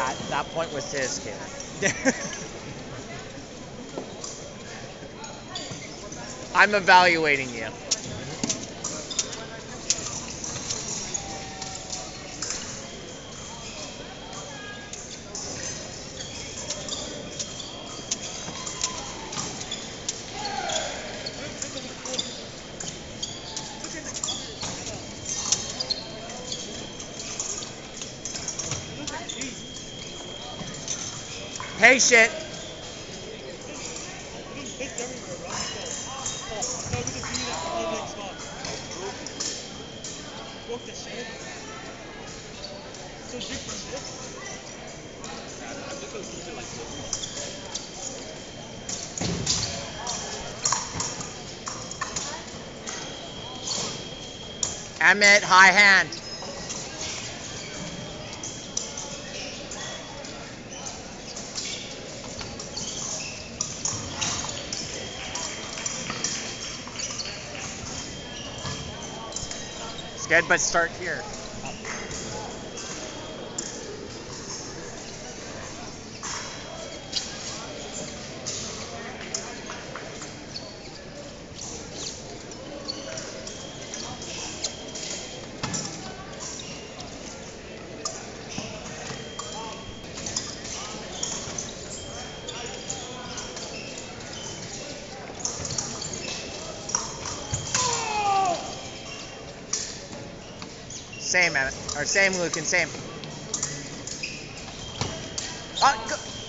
that that point was his kid. I'm evaluating you. Patient. Emmett, high hand. Good, but start here. Same, Emmett. Or same, Lucan, same. Oh.